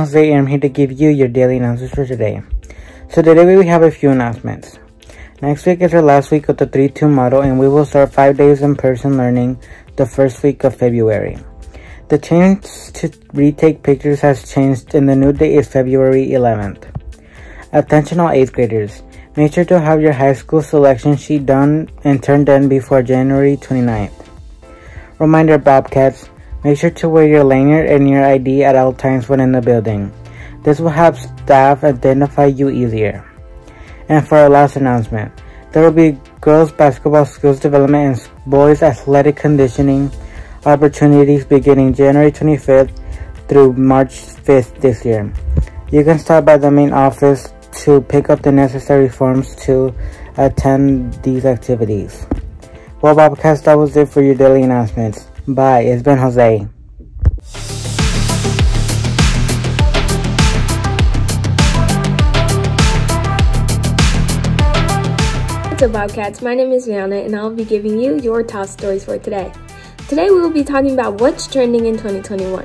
And I'm here to give you your daily announcements for today. So today we have a few announcements. Next week is our last week of the 3-2 model and we will start 5 days in-person learning the first week of February. The chance to retake pictures has changed and the new date is February 11th. Attention all 8th graders. Make sure to have your high school selection sheet done and turned in before January 29th. Reminder Bobcats, Make sure to wear your lanyard and your ID at all times when in the building. This will help staff identify you easier. And for our last announcement, there will be girls basketball skills development and boys athletic conditioning opportunities beginning January 25th through March 5th this year. You can stop by the main office to pick up the necessary forms to attend these activities. Well, Bobcats, that was it for your daily announcements. Bye, it's been Jose. What's up, Bobcats? My name is Rihanna, and I'll be giving you your top stories for today. Today, we will be talking about what's trending in 2021.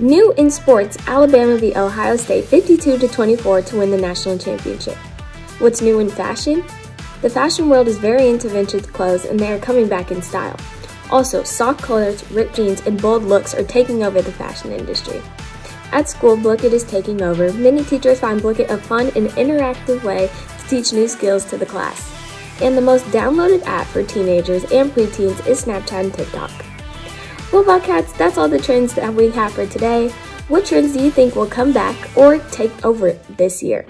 New in sports, Alabama beat Ohio State 52 to 24 to win the national championship. What's new in fashion? The fashion world is very into vintage clothes, and they are coming back in style. Also, soft colors, ripped jeans, and bold looks are taking over the fashion industry. At school, Blooket is taking over. Many teachers find Blooket a fun and interactive way to teach new skills to the class. And the most downloaded app for teenagers and preteens is Snapchat and TikTok. Well, Bobcats, that's all the trends that we have for today. What trends do you think will come back or take over this year?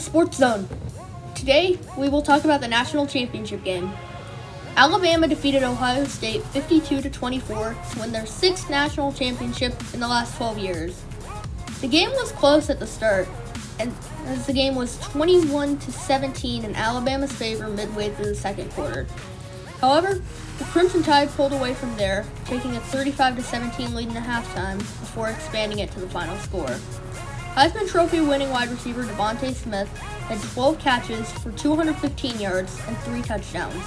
The Sports Zone. Today, we will talk about the national championship game. Alabama defeated Ohio State 52 to 24 to win their sixth national championship in the last 12 years. The game was close at the start, and as the game was 21 to 17 in Alabama's favor midway through the second quarter. However, the Crimson Tide pulled away from there, taking a 35 to 17 lead in the halftime before expanding it to the final score. Heisman Trophy winning wide receiver DeVonta Smith had 12 catches for 215 yards and 3 touchdowns.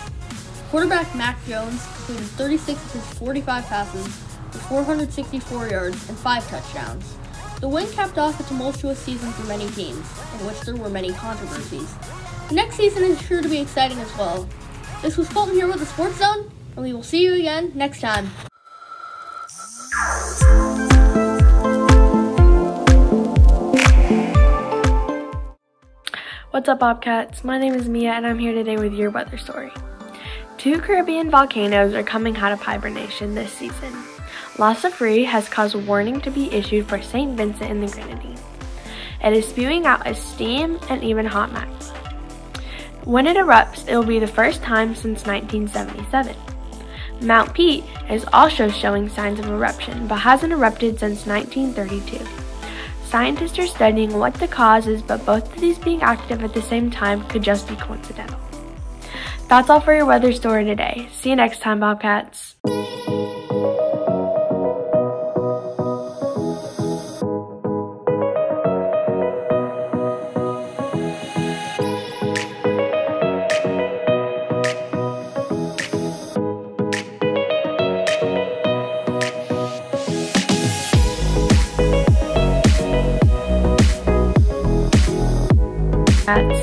Quarterback Mac Jones completed 36 of his 45 passes for 464 yards and 5 touchdowns. The win capped off a tumultuous season for many teams, in which there were many controversies. The next season is sure to be exciting as well. This was Colton here with the Sports Zone, and we will see you again next time. What's up, Bobcats? My name is Mia, and I'm here today with your weather story. Two Caribbean volcanoes are coming out of hibernation this season. La Soufriere has caused a warning to be issued for St. Vincent and the Grenadines. It is spewing out steam and even hot magma. When it erupts, it will be the first time since 1977. Mount Pitt is also showing signs of eruption, but hasn't erupted since 1932. Scientists are studying what the cause is, but both of these being active at the same time could just be coincidental. That's all for your weather story today. See you next time, Bobcats. Cats.